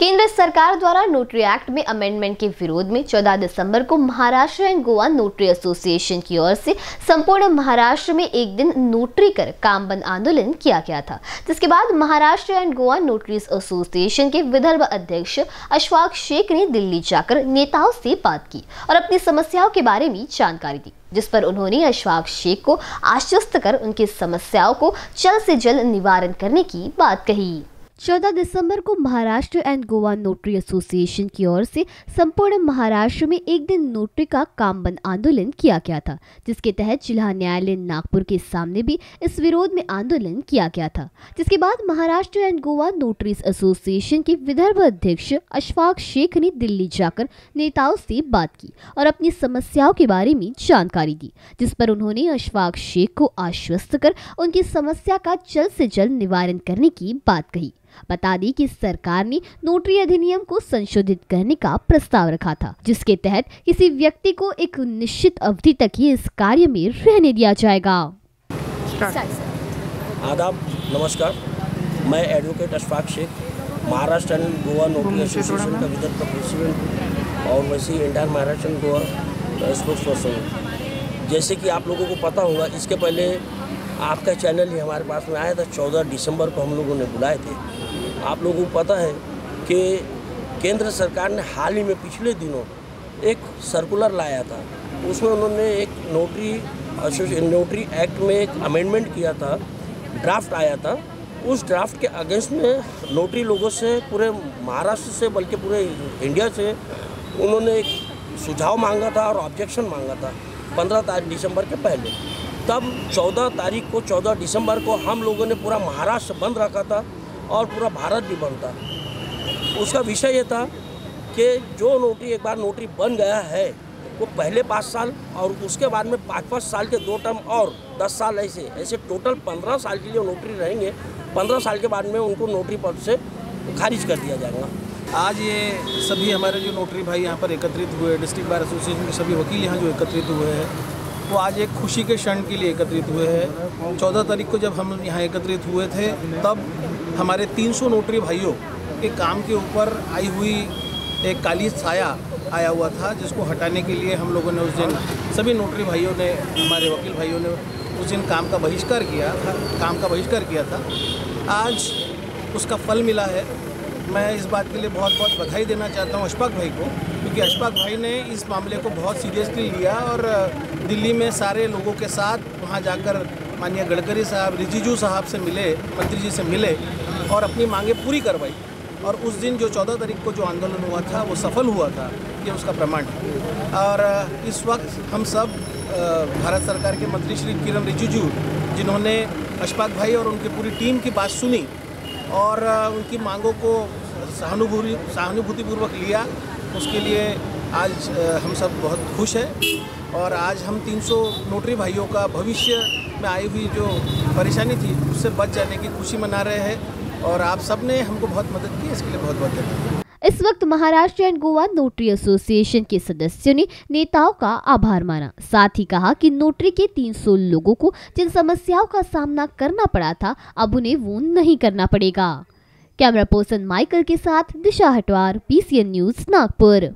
केंद्र सरकार द्वारा नोटरी एक्ट में अमेंडमेंट के विरोध में 14 दिसंबर को Maharashtra and Goa notary association की ओर से संपूर्ण महाराष्ट्र में एक दिन नोटरी कर काम बंद आंदोलन किया गया था। जिसके बाद Maharashtra and Goa notaries association के विदर्भ अध्यक्ष अशफाक शेख ने दिल्ली जाकर नेताओं से बात की और अपनी समस्याओं के बारे में जानकारी दी, जिस पर उन्होंने अशफाक शेख को आश्वस्त कर उनकी समस्याओं को जल्द से जल्द निवारण करने की बात कही। 14 दिसंबर को Maharashtra and Goa notary association की ओर से संपूर्ण महाराष्ट्र में एक दिन नोटरी का काम बंद आंदोलन किया गया था, जिसके तहत जिला न्यायालय नागपुर के सामने भी इस विरोध में आंदोलन किया गया था। जिसके बाद Maharashtra and Goa notaries association के विदर्भ अध्यक्ष अशफाक शेख ने दिल्ली जाकर नेताओं से बात की और अपनी समस्याओं के बारे में जानकारी दी, जिस पर उन्होंने अशफाक शेख को आश्वस्त कर उनकी समस्या का जल्द से जल्द निवारण करने की बात कही। बता दी कि सरकार ने नोटरी अधिनियम को संशोधित करने का प्रस्ताव रखा था जिसके तहत किसी व्यक्ति को एक निश्चित अवधि तक ही इस कार्य में रहने दिया जाएगा। आदाब नमस्कार। मैं advocate Ashfaq Sheikh Maharashtra and Goa notary association का विदर्भ का प्रेसिडेंट और वैसे ही entire Maharashtra and Goa sports person हूँ। जैसे कि आप लोगों को पता होगा इसके पहले आपका चैनल ही हमारे पास में आया था, चौदह दिसंबर को हम लोगों ने बुलाए थे। आप लोगों को पता है कि केंद्र सरकार ने हाल ही में पिछले दिनों एक सर्कुलर लाया था। उसमें उन्होंने एक नोटरी नोटरी एक्ट में एक अमेंडमेंट किया था ड्राफ्ट आया था। उस ड्राफ्ट के अगेंस्ट में नोटरी लोगों से, पूरे महाराष्ट्र से, बल्कि पूरे इंडिया से उन्होंने एक सुझाव मांगा था और ऑब्जेक्शन मांगा था, पंद्रह तारीख दिसंबर के पहले। तब चौदह तारीख को, चौदह दिसंबर को हम लोगों ने पूरा महाराष्ट्र बंद रखा था और पूरा भारत भी बंद था। उसका विषय ये था कि जो नोटरी, एक बार नोटरी बन गया है, वो पहले पाँच साल और उसके बाद में पाँच पाँच साल के दो टर्म और दस साल ऐसे ऐसे टोटल पंद्रह साल के लिए नोटरी रहेंगे। पंद्रह साल के बाद में उनको नोटरी पद से खारिज कर दिया जाएगा। आज ये सभी हमारे जो नोटरी भाई यहाँ पर एकत्रित हुए, डिस्ट्रिक्ट बार एसोसिएशन के सभी वकील यहाँ जो एकत्रित हुए हैं वो आज एक खुशी के क्षण के लिए एकत्रित हुए हैं। चौदह तारीख को जब हम यहाँ एकत्रित हुए थे, तब हमारे 300 नोटरी भाइयों के काम के ऊपर आई हुई एक काली साया आया हुआ था, जिसको हटाने के लिए हम लोगों ने उस दिन, सभी नोटरी भाइयों ने, हमारे वकील भाइयों ने उस दिन काम का बहिष्कार किया था, काम का बहिष्कार किया था। आज उसका फल मिला है। मैं इस बात के लिए बहुत बहुत बधाई देना चाहता हूँ अशफाक भाई को, क्योंकि अशफाक भाई ने इस मामले को बहुत सीरियसली लिया और दिल्ली में सारे लोगों के साथ वहाँ जाकर माननीय गडकरी साहब, रिजिजू साहब से मिले, मंत्री जी से मिले और अपनी मांगें पूरी करवाई। और उस दिन जो चौदह तारीख को जो आंदोलन हुआ था, वो सफल हुआ था, ये उसका प्रमाण है। और इस वक्त हम सब भारत सरकार के मंत्री श्री किरण रिजिजू, जिन्होंने अशफाक भाई और उनकी पूरी टीम की बात सुनी और उनकी मांगों को सहानुभूति, सहानुभूतिपूर्वक लिया। उसके लिए आज हम सब बहुत खुश हैं। और आज हम 300 नोटरी भाइयों का भविष्य में आई हुई जो परेशानी थी, उससे बच जाने की खुशी मना रहे हैं। और आप सबने हमको बहुत मदद की, इसके लिए बहुत बहुत धन्यवाद। इस वक्त Maharashtra and Goa notary association के सदस्यों ने नेताओं का आभार माना। साथ ही कहा कि नोटरी के 300 लोगों को जिन समस्याओं का सामना करना पड़ा था, अब उन्हें वो नहीं करना पड़ेगा। कैमरा पर्सन माइकल के साथ दिशा हटवार पीसीएन न्यूज़ नागपुर।